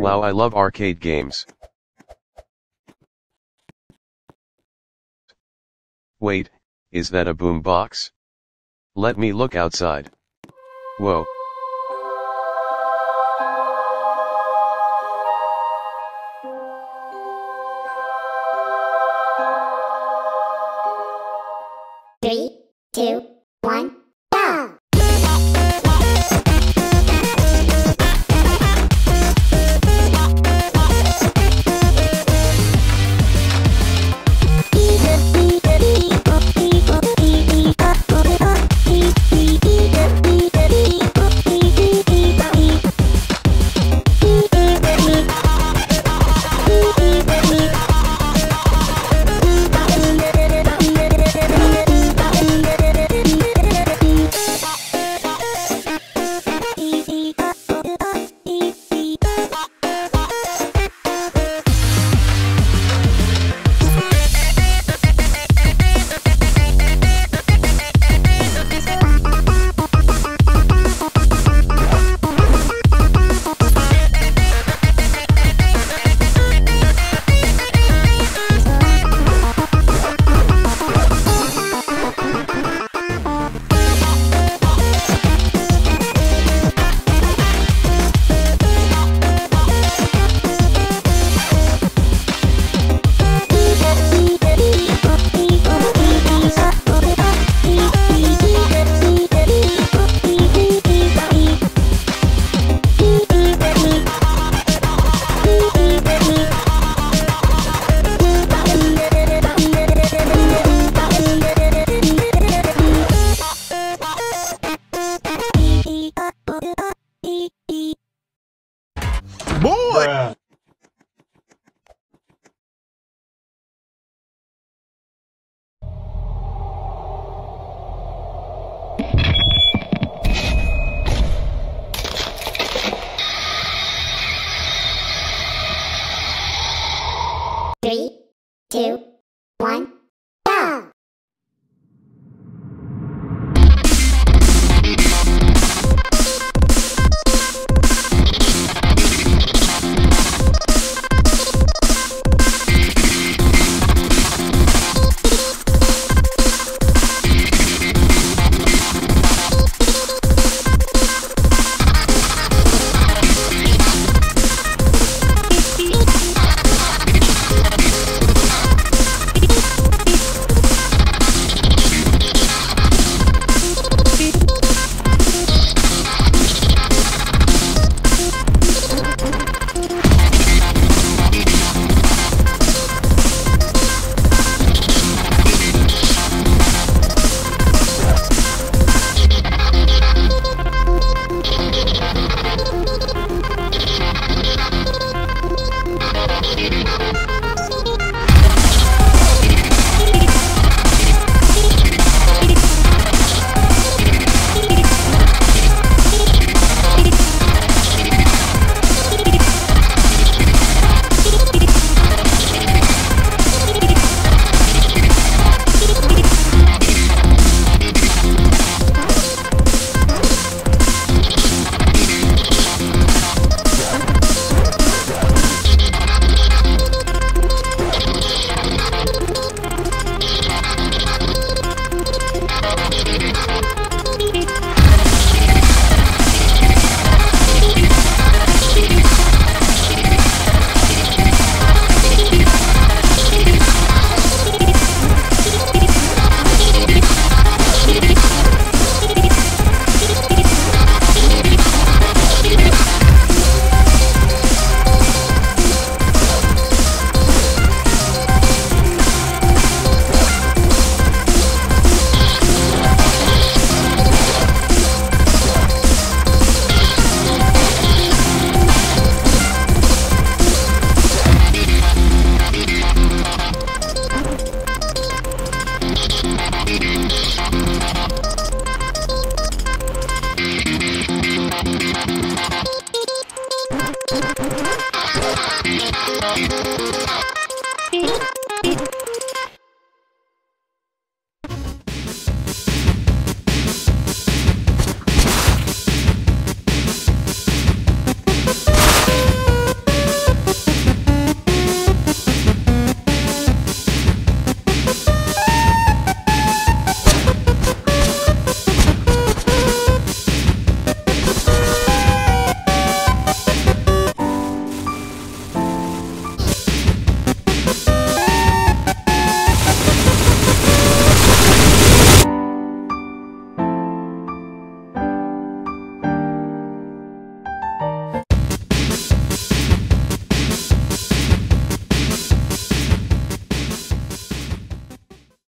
Wow I love arcade games. Wait, is that a boombox? Let me look outside. Whoa. Three, two, two,